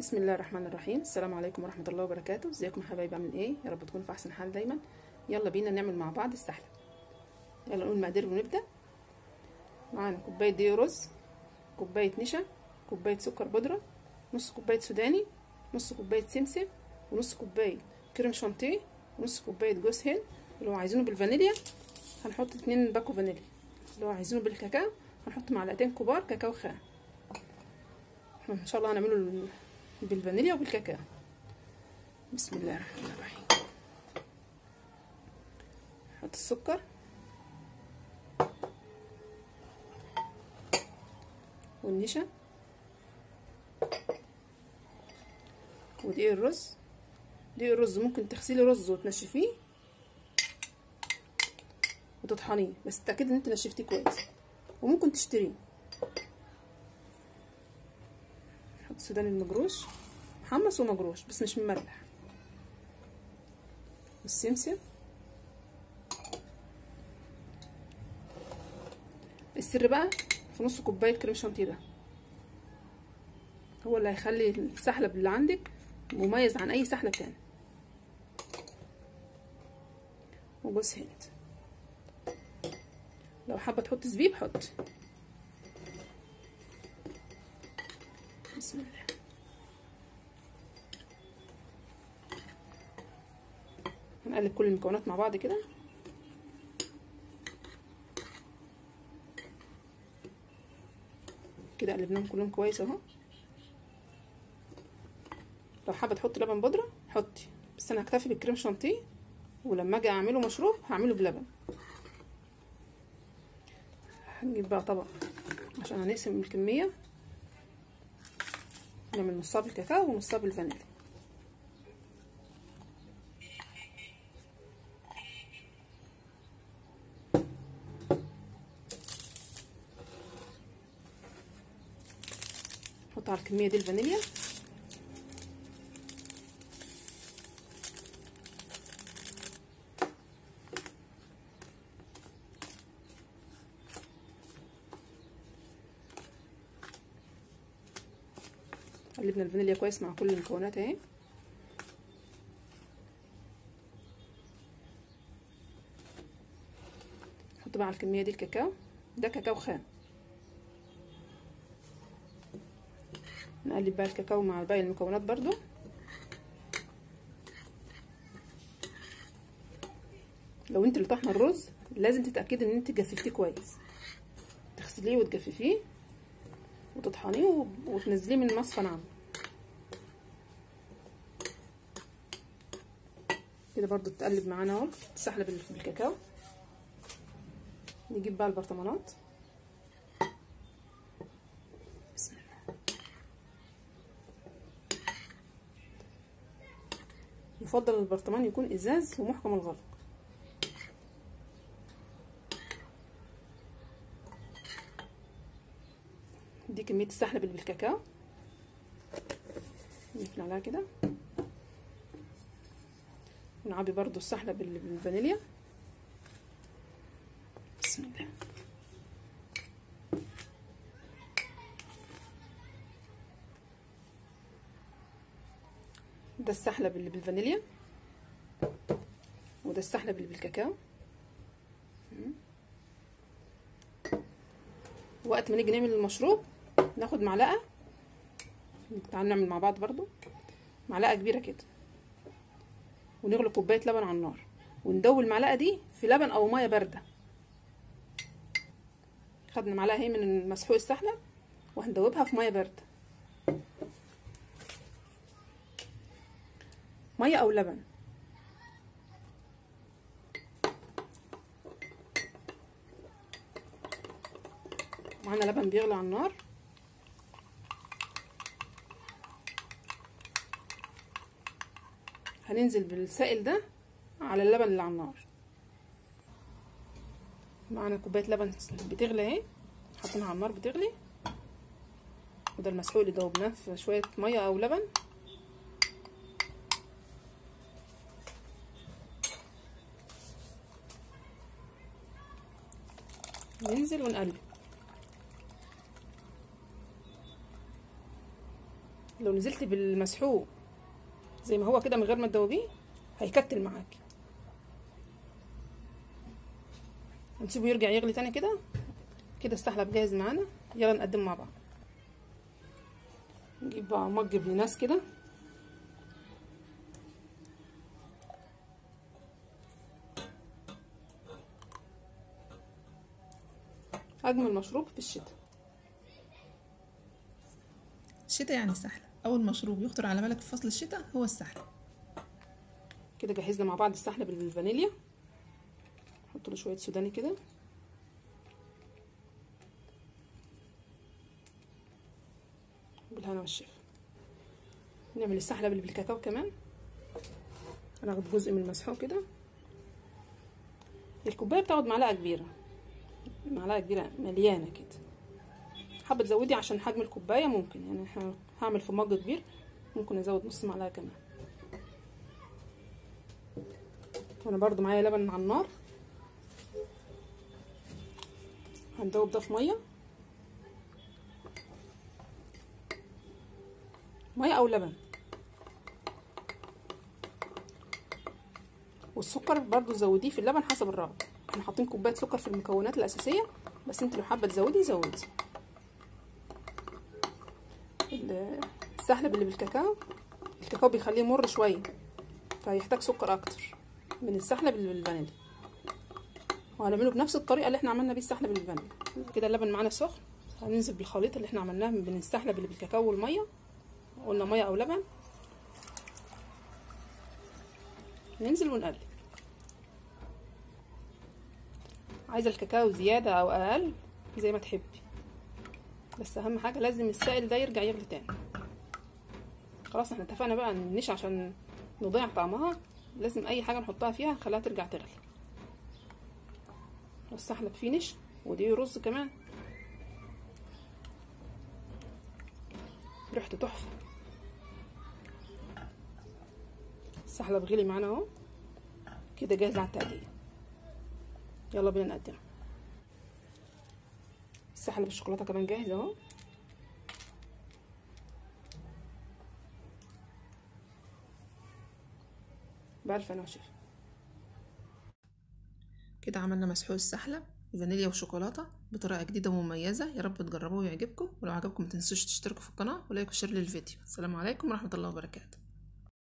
بسم الله الرحمن الرحيم. السلام عليكم ورحمة الله وبركاته. ازيكم يا حبايبي؟ عاملين إيه؟ يا رب تكونوا في احسن حال دايما. يلا بينا نعمل مع بعض السحلب. يلا نقول مقادير ونبدأ. معانا كوباية دقيق رز كوباية نشا كوباية سكر بودرة نص كوباية سوداني نص كوباية سمسم ونص كوباية كريم شانتيه ونص كوباية جوز هند لو عايزينه بالفانيليا هنحط اتنين باكو فانيليا. لو عايزينه بالكاكاو هنحط معلقتين كبار كاكاو خام. إن شاء الله هنعمله بالفانيليا وبالكاكاو. بسم الله الرحمن الرحيم. نحط السكر. والنشا. ودقيق الرز. دقيق الرز ممكن تغسلي رز وتنشفيه. وتطحنيه. بس تأكدي إن أنت نشفتيه كويس. وممكن تشتريه نحط السوداني المجروش محمص ومجروش بس مش مملح والسمسم. السر بقى في نص كوباية كريم شانتيه ده. هو اللي هيخلي السحلب اللي عندك مميز عن أي سحلب تاني. وجوز هند. لو حابة تحط زبيب حط. بسم الله. هنقلب كل المكونات مع بعض كده. كده قلبناهم كلهم كويس اهو. لو حابة تحطي لبن بودرة حطي. بس أنا هكتفي بالكريم شانتيه ولما أجي أعمله مشروب هعمله بلبن. هنجيب بقى طبق عشان هنقسم الكمية. نعمل نصها بالكاكاو ونصها بالفانيليا نحط على الكمية دي الفانيليا. قلبنا الفانيليا كويس مع كل المكونات اهي. نحط بقى على الكمية دي الكاكاو. ده كاكاو خام. نقلب بقى الكاكاو مع باقي المكونات برضو. لو انت اللي طحنه الرز لازم تتأكدي ان انت جففتيه كويس. تغسليه وتجففيه. وتطحنيه وتنزليه من مصفى ناعمه كده برضو تقلب معانا اهو تسحلب بالكاكاو نجيب بقى البرطمانات. يفضل البرطمان يكون إزاز ومحكم الغلق. دي كمية السحلب اللي بالكاكاو. نقفل عليها كده. ونعبي برضو السحلب اللي بالفانيليا. بسم الله. ده السحلب اللي بالفانيليا. وده السحلب اللي بالكاكاو. وقت ما نيجي نعمل المشروب ناخد معلقة. تعالوا نعمل مع بعض برضو. معلقة كبيرة كده. ونغلي كوباية لبن على النار. وندوي المعلقة دي في لبن أو مية باردة. خدنا معلقة اهي من مسحوق السحلب وهندوبها في مية باردة. مية أو لبن. معانا لبن بيغلي على النار. هننزل بالسائل ده على اللبن اللي على النار. معانا كوباية لبن بتغلي اهي. حاطينها على النار بتغلي. وده المسحوق اللي دوبناه في شوية مية أو لبن. ننزل ونقلب. لو نزلت بالمسحوق زي ما هو كده من غير ما تدوبيه هيكتل معاكي. هنسيبه يرجع يغلي تاني كده. كده السحلب جاهز معانا. يلا نقدم مع بعض. نجيب بقى مج بناس كده. اجمل مشروب في الشتاء. الشتاء يعني السحلة أول مشروب يخطر على بالك في فصل الشتاء هو السحلة كده جهزنا مع بعض السحلب بالفانيليا نحط له شوية سوداني كده. بالهنا والشفا. نعمل السحلب اللي بالكاكاو كمان. هناخد جزء من المسحوق كده. الكوباية بتاخد معلقة كبيرة. معلقة كبيرة مليانة كده. حابة تزودي عشان حجم الكوباية؟ ممكن يعني إحنا هعمل في مج كبير. ممكن ازود نص معلقة كمان. وأنا برضو معايا لبن على النار. هندوب ده في مية. مية أو لبن. والسكر برضو زوديه في اللبن حسب الرغبة. إحنا حاطين كوباية سكر في المكونات الأساسية بس انت لو حابة تزودي زودي. السحلب اللي بالكاكاو الكاكاو بيخليه مر شوية فيحتاج سكر أكتر من السحلب اللي بالفانيليا. وهنعمله بنفس الطريقة اللي إحنا عملنا بيه السحلب بالفانيليا. كده اللبن معانا سخن هننزل بالخليط اللي إحنا عملناه من السحلب اللي بالكاكاو والمية قلنا مية أو لبن. ننزل ونقلب. عايزة الكاكاو زيادة أو أقل؟ زي ما تحبي. بس أهم حاجة لازم السائل ده يرجع يغلي تاني. خلاص إحنا اتفقنا بقى إن مش عشان نضيع طعمها لازم أي حاجة نحطها فيها نخليها ترجع تغلي. السحلب فينش ودي رز كمان. ريحته تحفة. السحلب غلي معانا أهو. كده جاهز على التقديم يلا بينا نقدمه. السحلب بالشوكولاتة كمان جاهز أهو. بألف أنا وشفا كده عملنا مسحوق السحلب فانيليا وشوكولاتة بطريقة جديدة ومميزة. يا رب تجربوه ويعجبكم ولو عجبكم متنسوش تشتركوا في القناة ولايك وشير للفيديو. السلام عليكم ورحمة الله وبركاته.